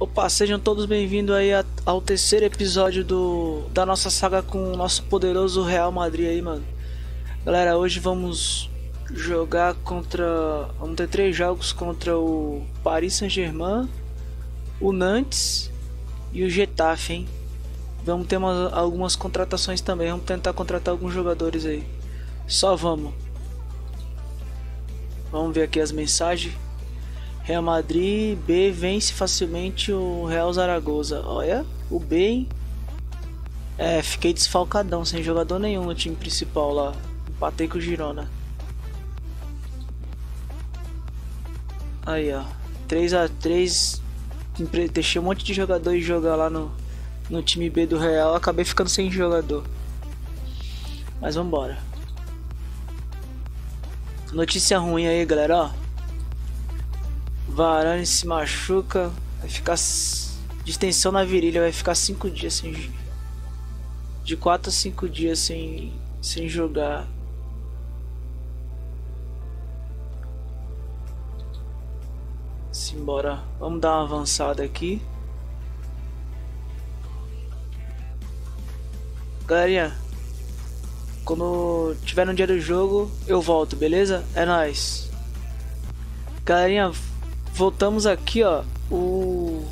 Opa, sejam todos bem-vindos aí ao terceiro episódio do, da nossa saga com o nosso poderoso Real Madrid aí, mano. Galera, hoje vamos jogar contra. Vamos ter três jogos contra o Paris Saint-Germain, o Nantes e o Getafe, hein? Vamos ter algumas contratações também, vamos tentar contratar alguns jogadores aí. Só vamos. Vamos ver aqui as mensagens. Real Madrid B vence facilmente o Real Zaragoza. Olha, o B, hein? É, fiquei desfalcadão, sem jogador nenhum no time principal lá. Empatei com o Girona. Aí, ó. 3x3. Deixei um monte de jogadores jogar lá no, no time B do Real. Acabei ficando sem jogador. Mas vambora. Notícia ruim aí, galera, ó. Varane se machuca, vai ficar de tensão na virilha, vai ficar 5 dias sem de 4 a 5 dias sem sem jogar. Simbora, vamos dar uma avançada aqui. Galerinha, quando tiver no dia do jogo, eu volto, beleza? É nóis. Galerinha, voltamos aqui, ó. O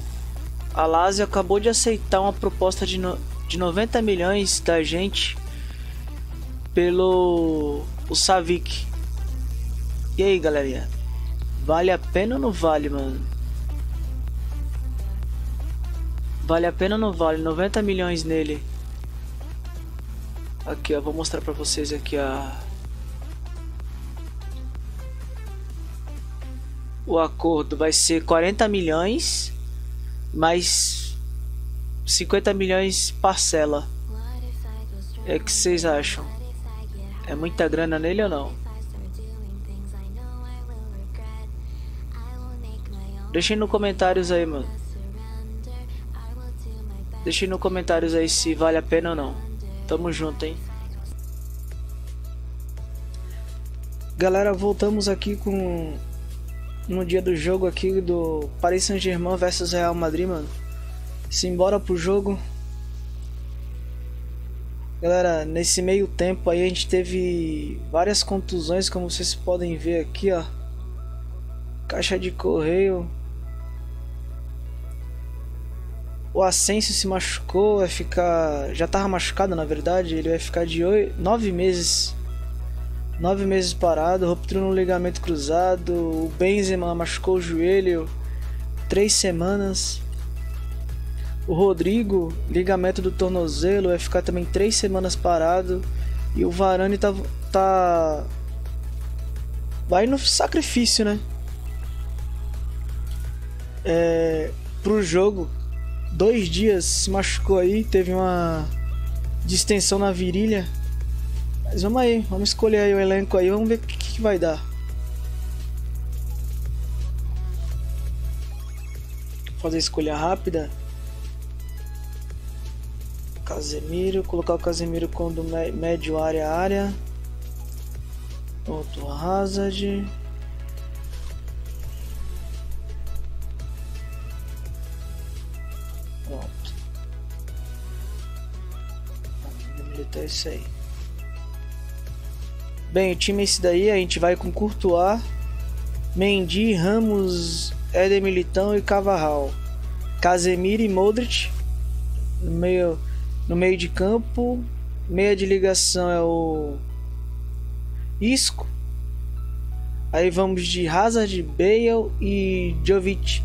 a acabou de aceitar uma proposta de, no... de 90 milhões da gente pelo o Savic. E aí, galerinha? Vale a pena ou não vale, mano? Vale a pena ou não vale? 90 milhões nele. Aqui, ó, vou mostrar pra vocês aqui a o acordo vai ser 40 milhões mais 50 milhões parcela. É que vocês acham? É muita grana nele ou não? Deixem nos comentários aí, mano. Deixem nos comentários aí se vale a pena ou não. Tamo junto, hein? Galera, voltamos aqui com no dia do jogo aqui do Paris Saint-Germain versus Real Madrid, mano. Simbora pro jogo. Galera, nesse meio tempo aí a gente teve várias contusões, como vocês podem ver aqui, ó. Caixa de correio. O Ascenso se machucou, vai ficar, já tava machucado na verdade, ele vai ficar de 8, 9 meses nove meses parado, ruptura no ligamento cruzado, o Benzema machucou o joelho três semanas. O Rodrigo, ligamento do tornozelo, vai ficar também três semanas parado. E o Varane tá. tá... Vai no sacrifício, né? É, pro jogo, dois dias se machucou aí, teve uma distensão na virilha, mas vamos aí, vamos escolher aí o elenco aí, vamos ver o que, que vai dar. Vou fazer a escolha rápida. Casemiro, colocar o Casemiro quando médio área área. Outro Hazard. Pronto. Vamos militar isso aí. Bem, o time é esse daí, a gente vai com Courtois, Mendy, Ramos, Éder Militão e Cavarral. Casemiro e Modric no meio, no meio de campo. Meia de ligação é o Isco. Aí vamos de Hazard, Bale e Jovic.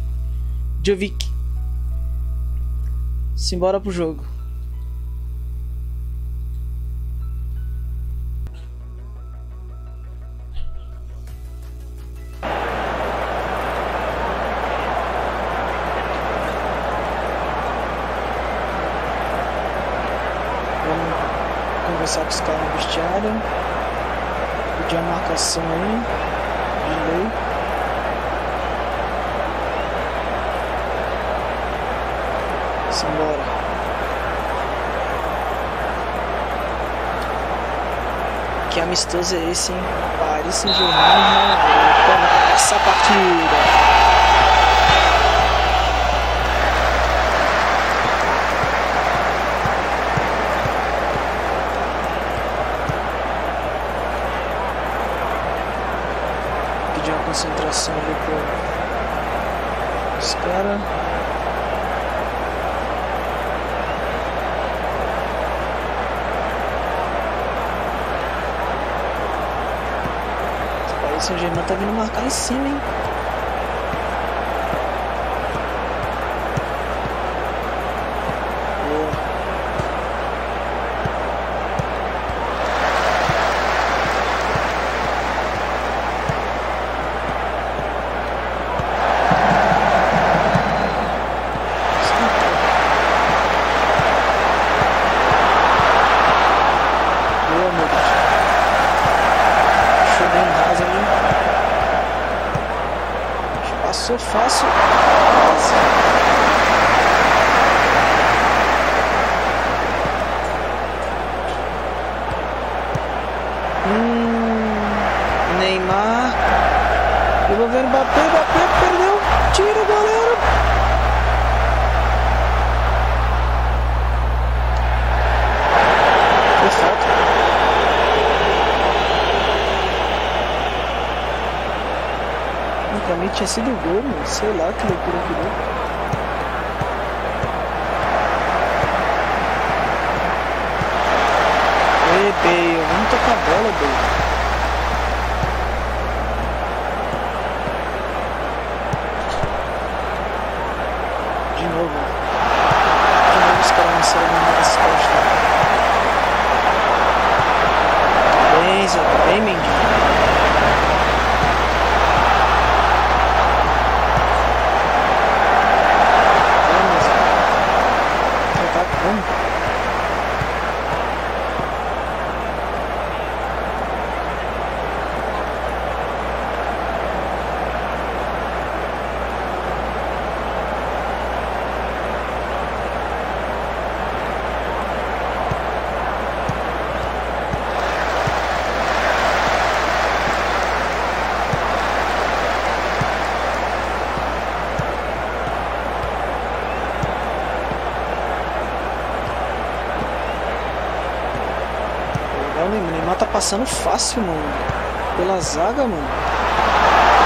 Jovic. Simbora pro jogo. marcação aí. Delay. Simbora. Que amistoso é esse, hein? Paris Saint-Germain. Né? Começa a partida. Saint-Germain tá vindo marcar em cima, hein? Mano. Sei lá que loucura que deu. Ei, Bale, vamos tocar a bola, Bale. De novo. De novo os caras lançaram na das costas. Bem, Zé, bem, Mendy. Passando fácil, mano. Pela zaga, mano.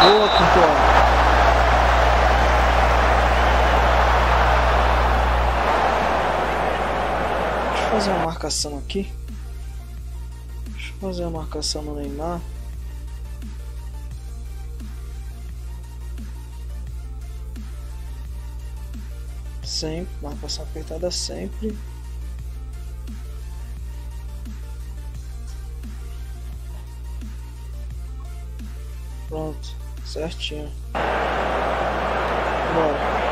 Boa, Courtois. Deixa eu fazer uma marcação aqui. Deixa eu fazer uma marcação no Neymar. Sempre, marcação apertada sempre. Pronto, certinho. Bora.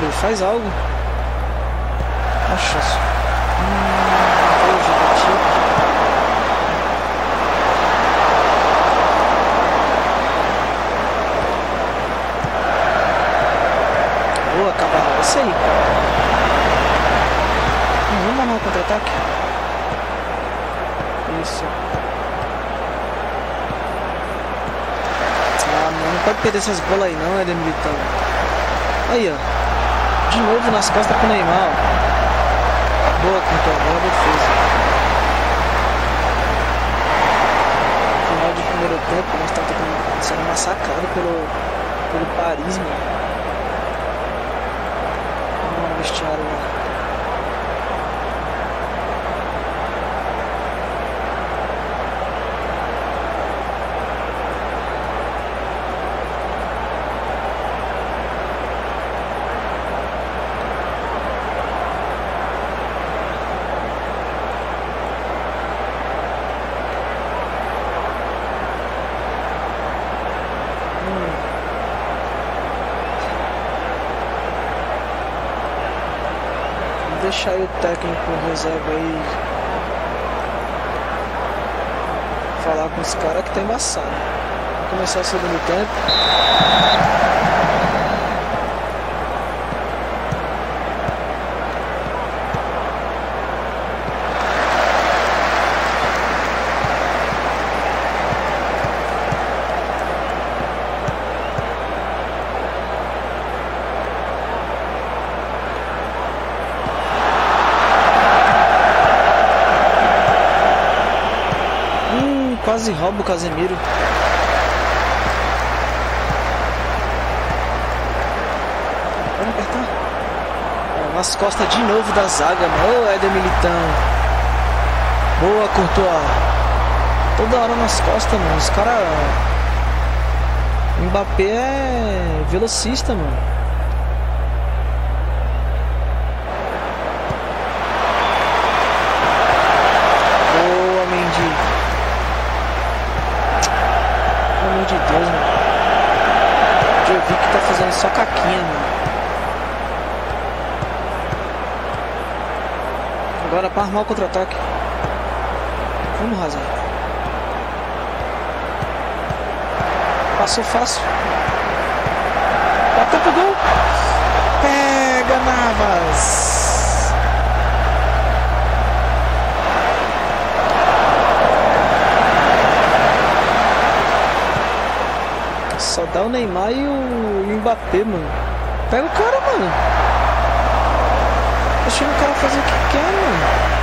Bale, faz algo. Nossa. Hum, hoje, batido. Boa, Cabarro. Isso aí. Hum, Vamos armar o contra-ataque? Isso. Ah, mano, não pode perder essas bolas aí não, Eder Militão. Aí, ó. De novo nas costas pro Neymar. Boa, Quinton. Boa defesa. Final de primeiro tempo, nós estamos sendo massacrados pelo, pelo Paris, mano. Vamos no vestiário lá. Vamos deixar o técnico reserva aí falar com os caras que tá embaçado. Vamos começar o segundo tempo. Quase rouba o Casemiro. Vamos apertar. Ó, nas costas de novo da zaga, mano. Ô, Éder Militão. Boa, Courtois. Toda hora nas costas, mano. Os caras. Mbappé é velocista, mano. Armar o contra-ataque. Vamos, Hazard. Passou fácil. Bateu pro gol. Pega, Navas. Só dá o Neymar e o Mbappé, mano. Pega o cara, mano. Deixa o cara fazer o que quer, mano.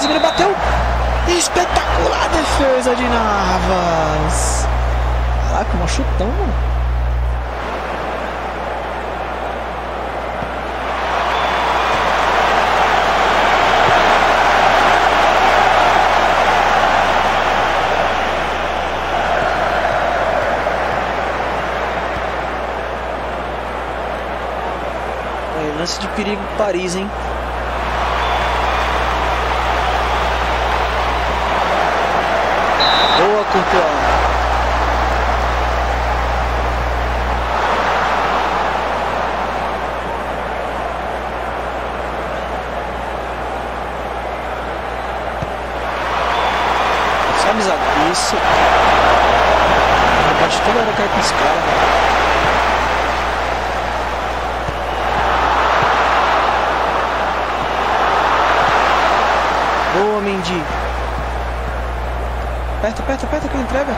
No Casemiro, o Casemiro bateu. Espetacular defesa de Navas. Caraca, um chutão, mano. Lance de perigo Paris, hein? Boa, Courtois. Sabe, Zago? Isso. Bate toda hora cai com os caras. Mendy. Aperta, aperta, aperta que ele entrega.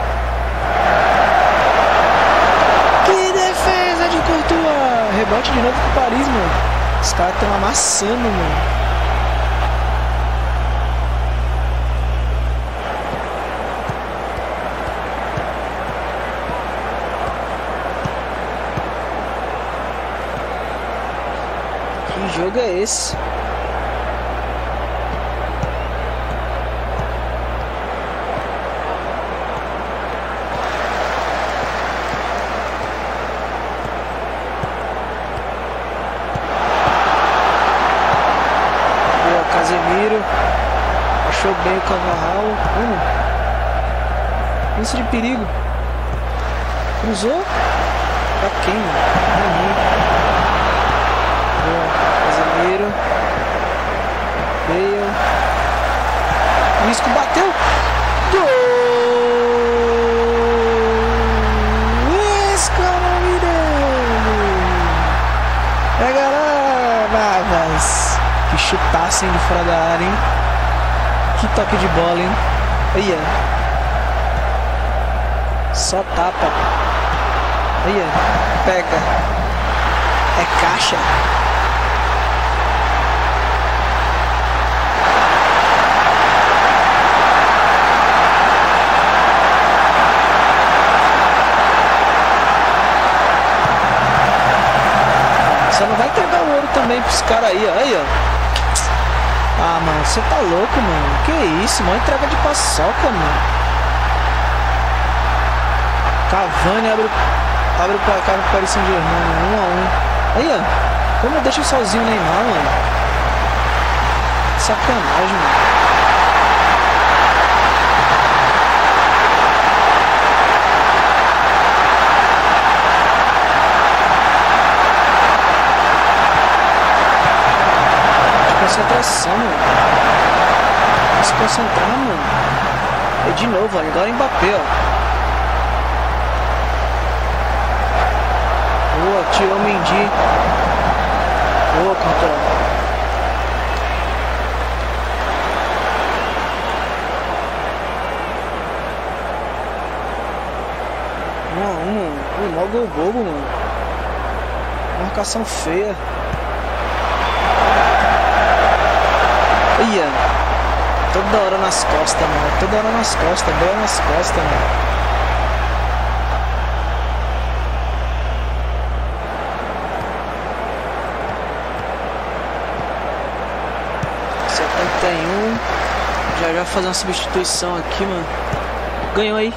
Que defesa de Courtois! Rebote de novo pro Paris, mano. Os caras estão amassando, mano. Que jogo é esse? Lance de perigo. Cruzou? Pra quem? Boa. Casemiro. Bale. Risco bateu. Gol! Pega lá, Vargas. Que chutassem de fora da área, hein? Que toque de bola, hein? Aí, Só tapa. Aí, Pega. É caixa. Você não vai entregar o ouro também pros caras aí, ó. Ah, mano, você tá louco, mano. Que isso, mano? Entrega de paçoca, mano. Cavani abre, abre o placar no Paris Saint-Germain, um a um. Aí, ó. Como deixa sozinho o Neymar, mano? Sacanagem, mano. concentração, mano. Se concentrar, mano. E de novo, agora Mbappé, ó. Boa, tirou o Mendy. Boa, controle. Um logo o bobo, mano. Marcação feia. Ia. Toda hora nas costas, mano. Toda hora nas costas, boa nas costas, mano. Fazer uma substituição aqui, mano. Ganhou aí.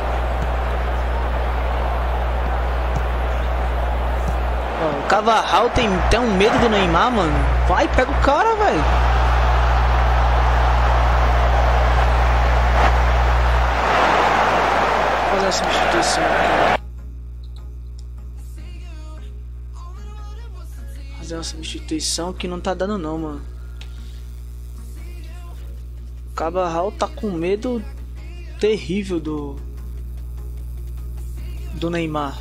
o Cavarral tem, tem um medo do Neymar, mano. Vai, pega o cara, velho. fazer a substituição aqui. Fazer uma substituição que não tá dando não, mano. Cabarral tá com medo terrível do do Neymar.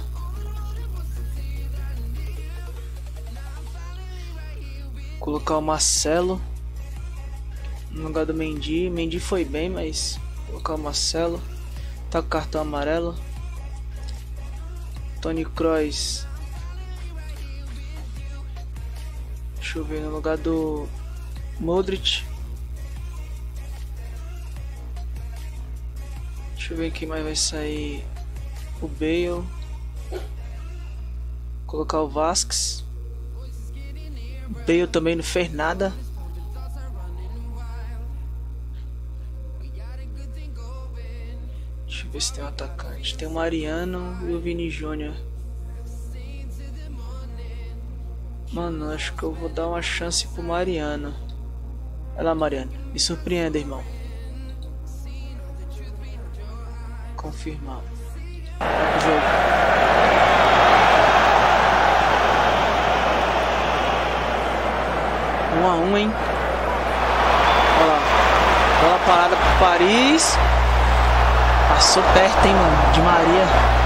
Colocar o Marcelo no lugar do Mendy. Mendy foi bem, mas colocar o Marcelo. Tá com cartão amarelo. Tony Kroos. Deixa eu ver no lugar do Modric. Deixa eu ver quem mais vai sair. O Bale. Colocar o Vasquez. Bale também não fez nada. ver se tem um atacante. Tem o Mariano e o Vini Júnior. Mano, acho que eu vou dar uma chance pro Mariano. Olha lá, Mariano. Me surpreenda, irmão. Confirmar. Vai jogo. Um a um, hein? Olha lá. Bola parada pro Paris. Passou perto, hein, mano? De Maria.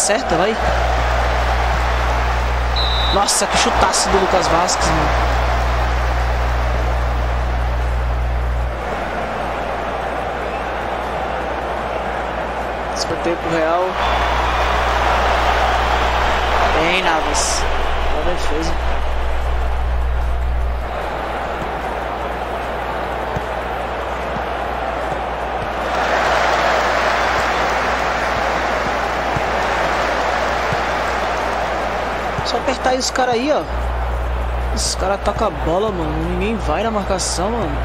Acerta, vai. Nossa, que chutaço do Lucas Vasquez, mano. Escanteio pro Real. Bem, Navas. Boa defesa. Apertar os caras aí, ó. Os caras tocam a bola, mano. Ninguém vai na marcação, mano.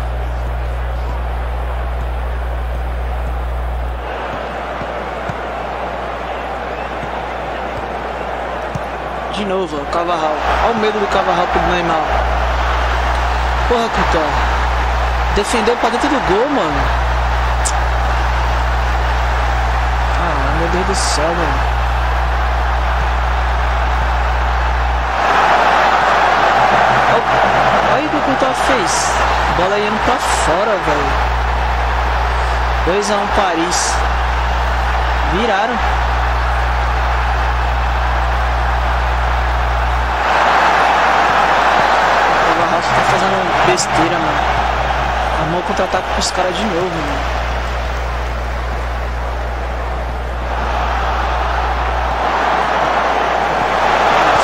De novo, o Cavarral. Olha o medo do Cavarral pro Neymar. Porra, Coutinho. Defendeu pra dentro do gol, mano. Ah, meu Deus do céu, mano. O Courtois fez. Bola indo pra fora, velho. 2x1 um, Paris. Viraram. O Barroso tá fazendo besteira, mano. Armou contra-ataque pros caras de novo, mano.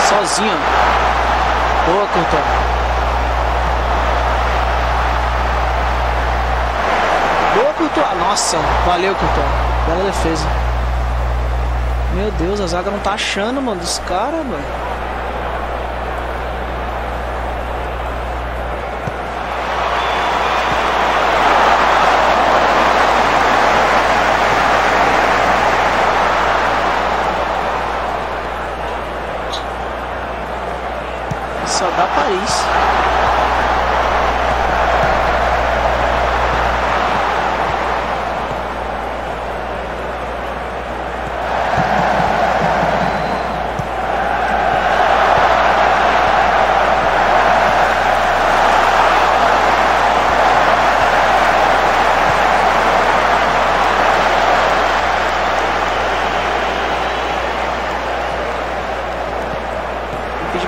Sozinho, Boa, Courtois. Boa, Courtois. Nossa, valeu, Courtois. Bela defesa. Meu Deus, a zaga não tá achando, mano, dos caras, mano.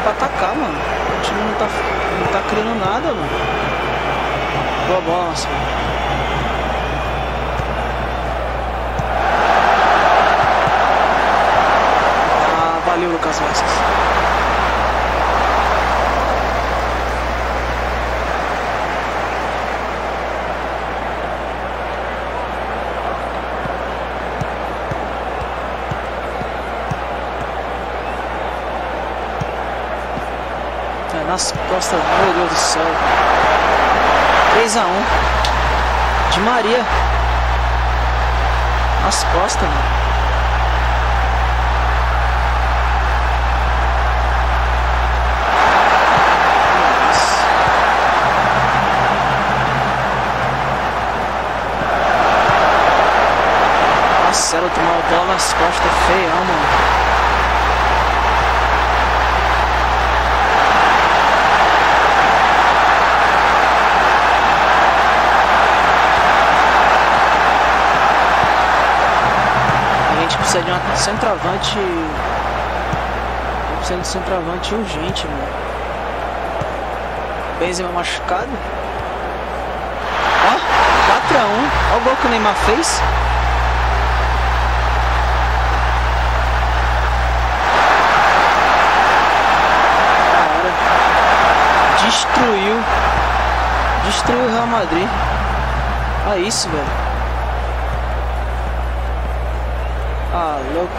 Pra atacar, mano. O time não tá, não tá criando nada, mano. Boa bola, nossa. Ah, valeu, Lucas Vasquez. Nas costas, meu Deus do céu. 3x1. De Maria. Nas costas, mano. Ela tomou a bola nas costas, feião, mano. Precisa de uma centroavante. Precisa de centroavante urgente, mano. Benzema machucado. Ó, 4x1. Ó o gol que o Neymar fez. Destruiu. Destruiu o Real Madrid. Olha isso, velho. Ah, louco.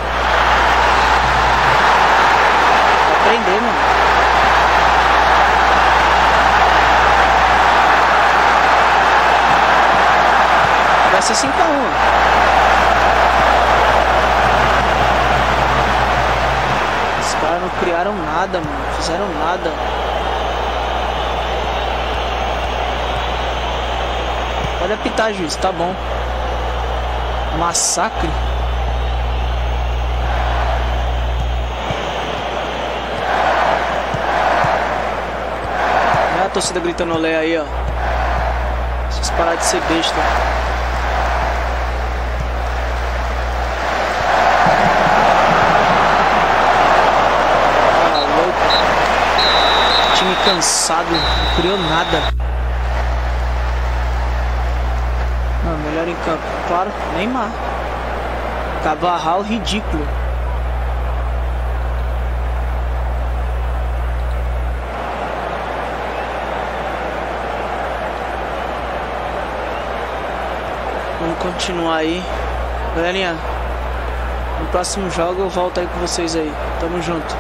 Aprender, mano. Vai ser 5 a 1 Os caras não criaram nada, mano. Fizeram nada. Pode apitar, juiz. Tá bom. Massacre. torcida gritando olé aí, ó. Vocês parar de ser besta. Tá cara louco. Time cansado, não criou nada. Não, melhor em campo. Claro, Neymar. Cavarral ridículo. Continuar aí. Galerinha, no próximo jogo eu volto aí com vocês aí. Tamo junto.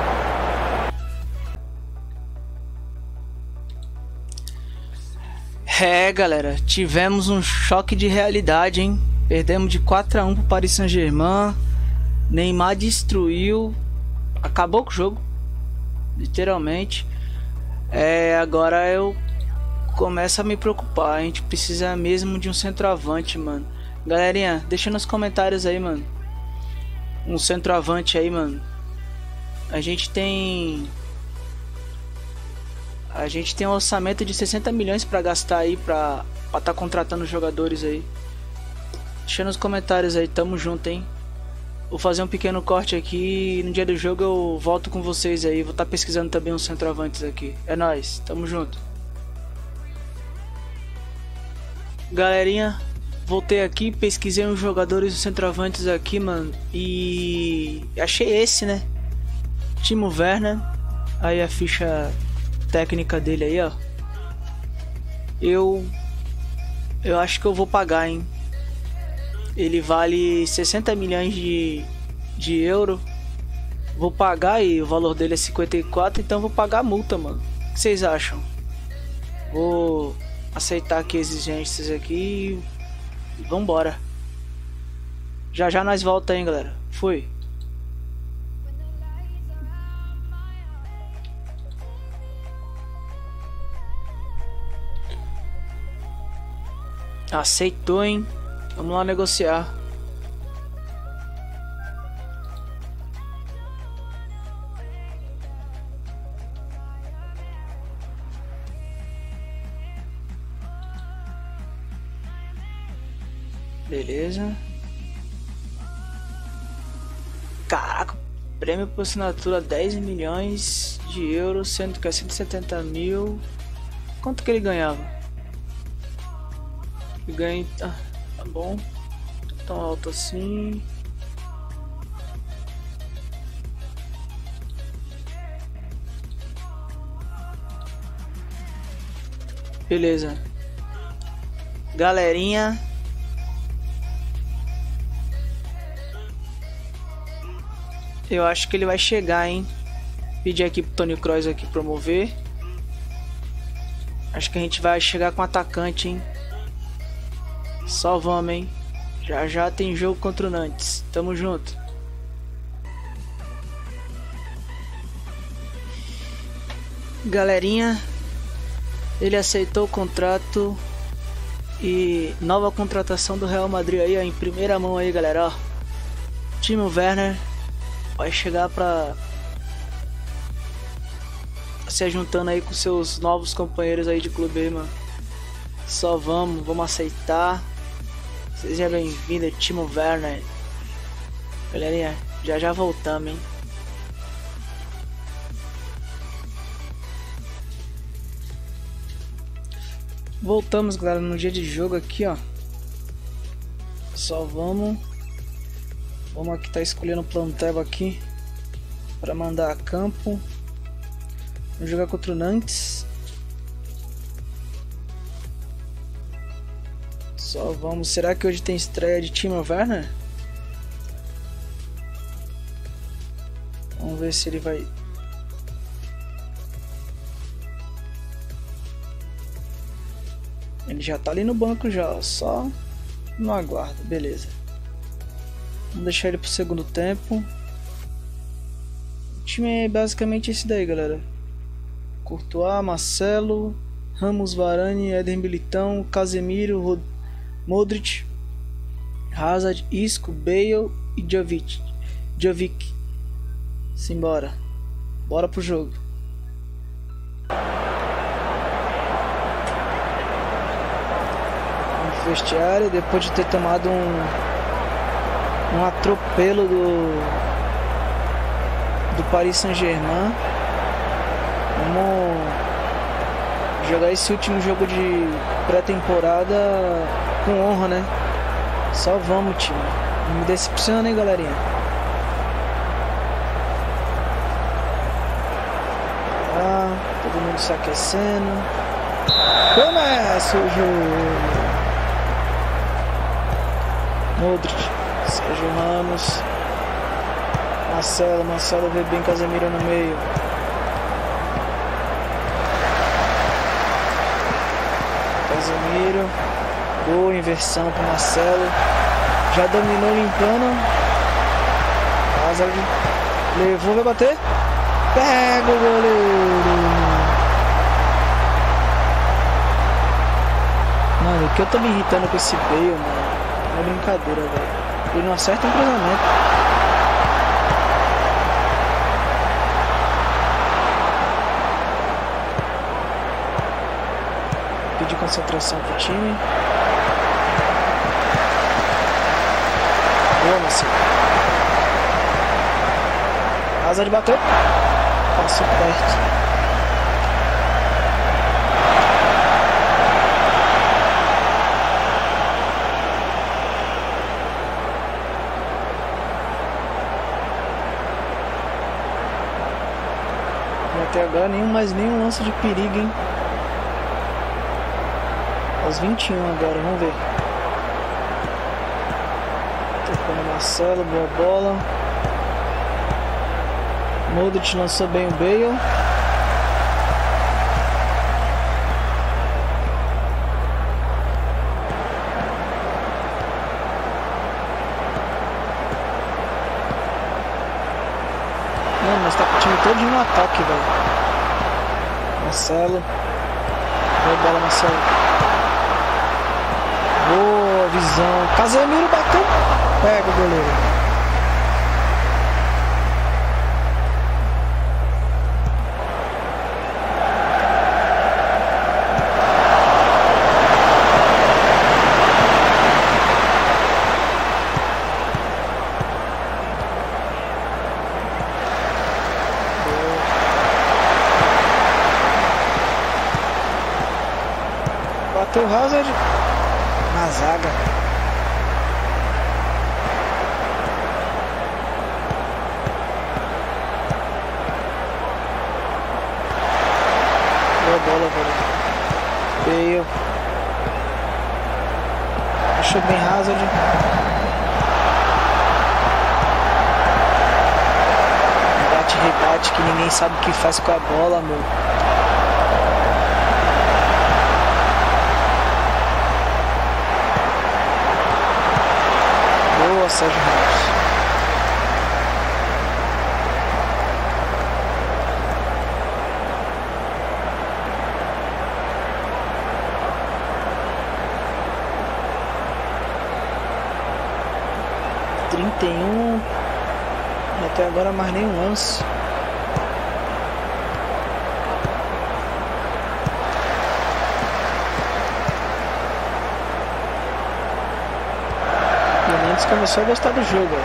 É, galera, tivemos um choque de realidade, hein? Perdemos de 4 a 1 pro Paris Saint-Germain. Neymar destruiu, acabou com o jogo, literalmente. É, agora eu começo a me preocupar. A gente precisa mesmo de um centroavante, mano. Galerinha, deixa nos comentários aí, mano. Um centroavante aí, mano. A gente tem a gente tem um orçamento de 60 milhões para gastar aí para estar tá contratando jogadores aí. Deixa nos comentários aí, tamo junto, hein? Vou fazer um pequeno corte aqui no dia do jogo eu volto com vocês aí. Vou estar tá pesquisando também uns centroavantes aqui. É nóis, tamo junto. Galerinha, voltei aqui, pesquisei uns jogadores dos centroavantes aqui, mano. E achei esse, né? Timo Werner. Aí a ficha técnica dele aí, ó. Eu eu acho que eu vou pagar, hein. Ele vale 60 milhões de de euro. Vou pagar e o valor dele é 54, então vou pagar a multa, mano. O que vocês acham? Vou aceitar aqui exigências aqui e vambora. Já já nós volta, hein, galera. Fui. Aceitou, hein? Vamos lá negociar. Caraca, prêmio por assinatura 10 milhões de euros, sendo que é 170 mil. Quanto que ele ganhava? E ganhe. Ah, tá bom. Tão alto assim. Beleza. Galerinha. Eu acho que ele vai chegar, hein? Pedir aqui pro Tony Kroos aqui promover. Acho que a gente vai chegar com atacante, hein? Só vamos, hein? Já já tem jogo contra o Nantes. Tamo junto. Galerinha, ele aceitou o contrato e nova contratação do Real Madrid aí, ó, em primeira mão aí, galera, ó. Timo Werner vai chegar pra se juntando aí com seus novos companheiros aí de clube, mano. Só vamos, vamos aceitar. Seja bem-vindo, Timo Werner. Galerinha, já já voltamos, hein? Voltamos, galera, no dia de jogo aqui, ó. Só vamos. Vamos aqui tá escolhendo o plantel aqui para mandar a campo. Vamos jogar contra o Nantes. Só vamos. Será que hoje tem estreia de Timo Werner? Vamos ver se ele vai. Ele já tá ali no banco já, só no aguardo, beleza. Vamos deixar ele pro segundo tempo. O time é basicamente esse daí, galera. Courtois, Marcelo, Ramos, Varane, Éder Militão, Casemiro, Rodrigo. Modric, Hazard, Isco, Bale e Jovic. Jovic. Simbora. Bora pro jogo. Vestiário, depois de ter tomado um, um atropelo do, do Paris Saint-Germain. Vamos Jogar esse último jogo de pré-temporada com honra, né? Só vamos, time. Não me decepciona, hein, galerinha. Ah, todo mundo se aquecendo. Começa o jogo. Modric, Ramos, Marcelo, Marcelo vê bem Casemiro no meio. Casemiro, boa inversão para Marcelo, já dominou limpando. Hazard levou, vai bater. Pega o goleiro. Mano, o que eu tô me irritando com esse Bale, mano? É brincadeira, velho. Ele não acerta um cruzamento. Pedir concentração pro time. Boa, Marcelo. Hazard bateu. Passou perto. Até agora nenhum, mais nenhum lance de perigo, hein? Aos 21 agora, vamos ver. Tocando Marcelo, boa bola. Modric lançou bem o Bale. Mano, mas tá com o time todo no ataque, velho. Marcelo. Boa bola, Marcelo. Boa visão. Casemiro bateu. Pega o goleiro. 31. Até agora mais nenhum lance. O Nantes começou a gostar do jogo.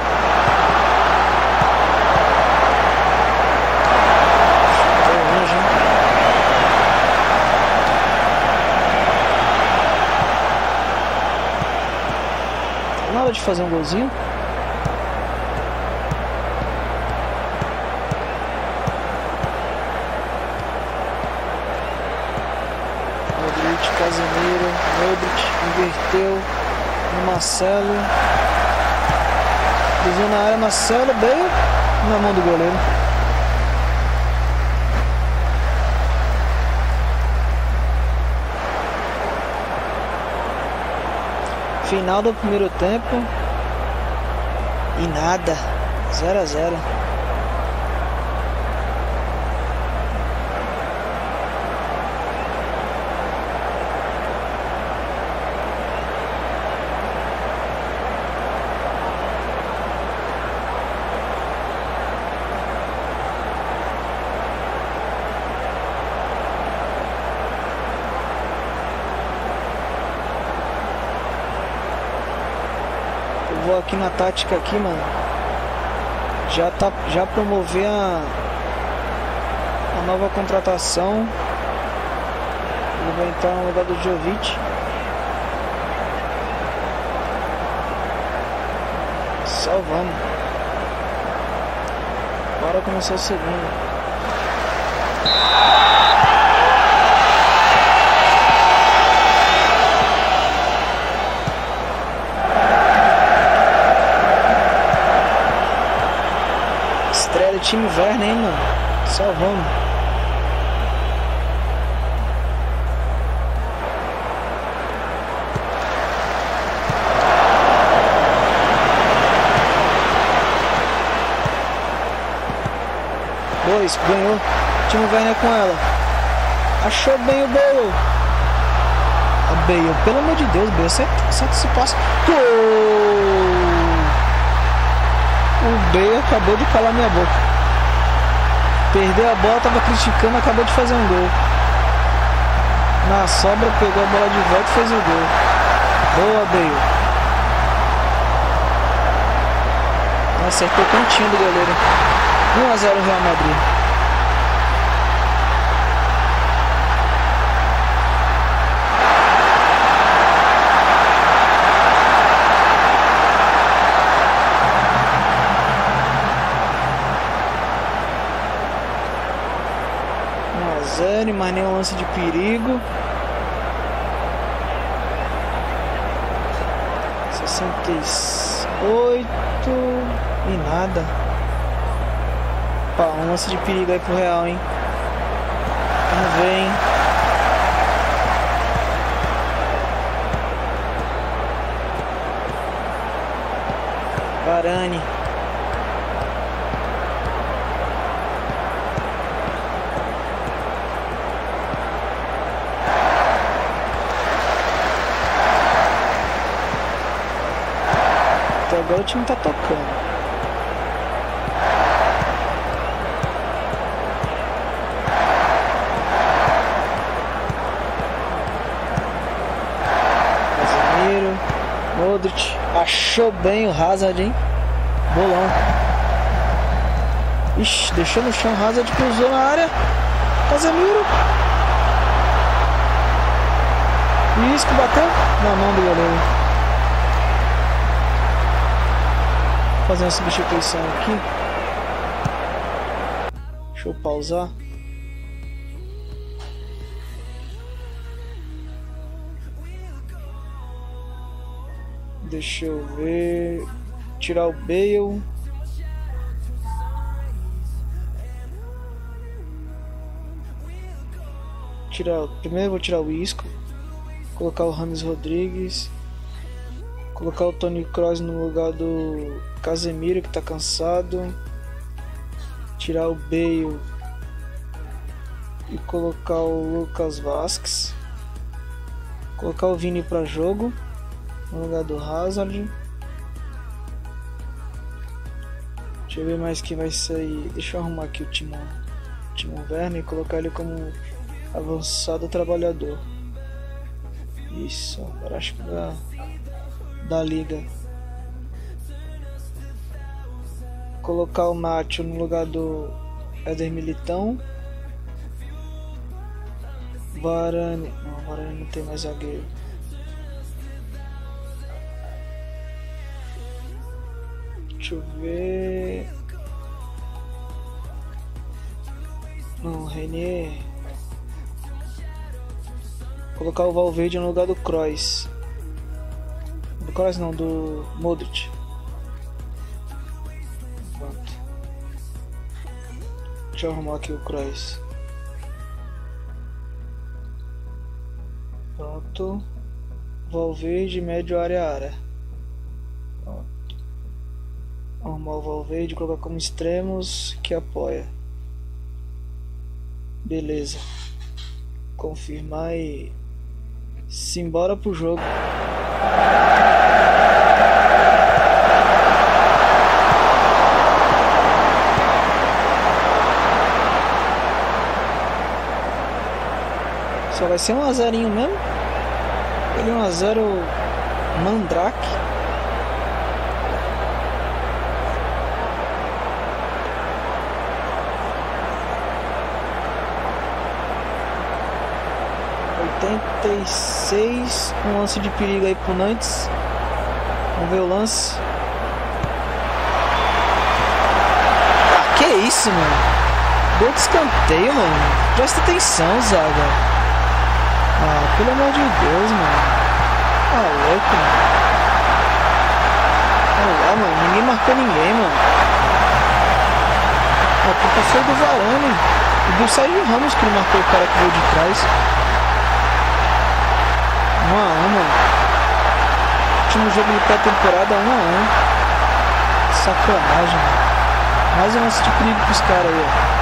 de fazer um golzinho. Marcelo. Desviou na área, Marcelo, bem na mão do goleiro. Final do primeiro tempo. E nada. 0 a 0 vou aqui na tática aqui, mano. Já tá já promover a a nova contratação Vou entrar no lugar do Jovic. Só vamos. Bora começar o segundo. Time Werner, hein, mano? Vamos. Dois, ganhou. Timo Werner com ela. Achou bem o Bale. A Bale, pelo amor de Deus, Bale, só, só que se passa. Gol! O Bale acabou de calar minha boca. Perdeu a bola, tava criticando, acabou de fazer um gol. Na sobra, pegou a bola de volta e fez o gol. Boa, Bale. Acertou o cantinho do goleiro. 1 a 0 Real Madrid. Lance de perigo. 68 e nada. Pá, um lance de perigo aí pro Real, hein? Hein? Varane. Achou bem o Hazard, hein? Bolão. Ixi, deixou no chão, Hazard cruzou na área. Casemiro. Isco bateu na mão do goleiro. fazer uma substituição aqui. Deixa eu pausar. Deixa eu ver. Tirar o Bale. Tirar, primeiro vou tirar o Isco. Colocar o Rames Rodrigues. Colocar o Tony Kroos no lugar do Casemiro que tá cansado. Tirar o Bale e colocar o Lucas Vasquez. Colocar o Vini para jogo no lugar do Hazard. Deixa eu ver mais quem vai sair. Deixa eu arrumar aqui o Timo, Timo Werner e colocar ele como avançado trabalhador. Isso, agora acho que dá da liga. Colocar o Nacho no lugar do Éder Militão. Varane. Não, Varane não tem mais zagueiro. Deixa eu ver. Não, Renier. Colocar o Valverde no lugar do Kroos. Do Kroos não, do Modric. Pronto. Deixa eu arrumar aqui o Kroos. Pronto. Valverde, médio, área, área. Arrumar o Valverde, colocar como extremos que apoia. Beleza. Confirmar e simbora pro jogo. Só vai ser um azarinho mesmo. Ele é um a 0 Mandrake. 76. Um lance de perigo aí pro Nantes. Vamos ver o lance. Ah, que isso, mano? Gol de escanteio, mano. Presta atenção, Zaga. Ah, pelo amor de Deus, mano. Ah, louco, mano. Olha lá, mano. Ninguém marcou ninguém, mano. A culpa foi do Varane. E do Sérgio Ramos que não marcou o cara que veio de trás. 1 a 1 mano. Último jogo de pré-temporada 1 a 1 Sacanagem, mano. Mais um lance de perigo pros caras aí, ó.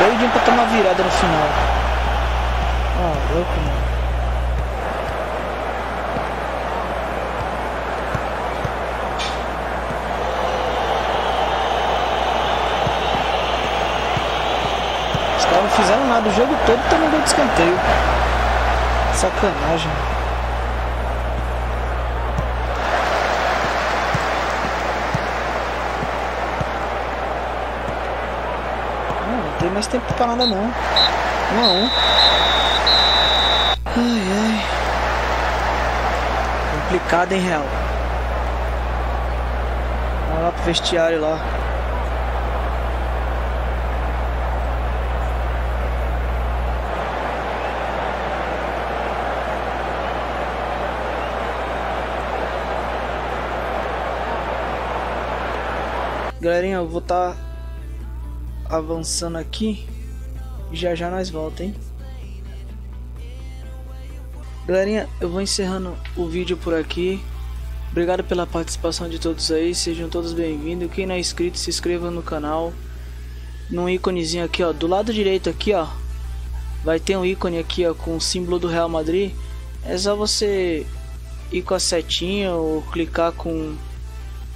Doidinho pra tomar virada no final. Ah, louco, mano. Os caras não nada o jogo todo tomando gol de. Sacanagem. Não, não tem mais tempo pra nada não. Um. Ai ai. Complicado, hein, real. Vamos lá pro vestiário lá. Galerinha, eu vou estar tá avançando aqui já já nós volta, hein? Galerinha, eu vou encerrando o vídeo por aqui. Obrigado pela participação de todos aí, sejam todos bem-vindos. Quem não é inscrito, se inscreva no canal. No íconezinho aqui, ó, do lado direito aqui, ó, vai ter um ícone aqui, ó, com o símbolo do Real Madrid. É só você ir com a setinha ou clicar com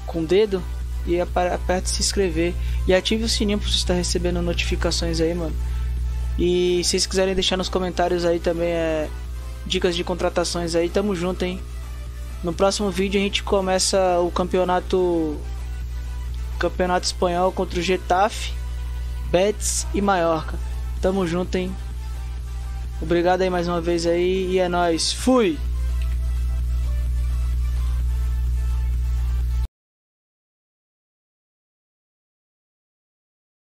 com o dedo e aperte se inscrever e ative o sininho para você estar recebendo notificações aí, mano. E se vocês quiserem deixar nos comentários aí também é dicas de contratações aí, tamo junto, hein? No próximo vídeo a gente começa o campeonato campeonato espanhol contra o Getafe, Betis e Mallorca. Tamo junto, hein? Obrigado aí mais uma vez aí e é nóis. Fui!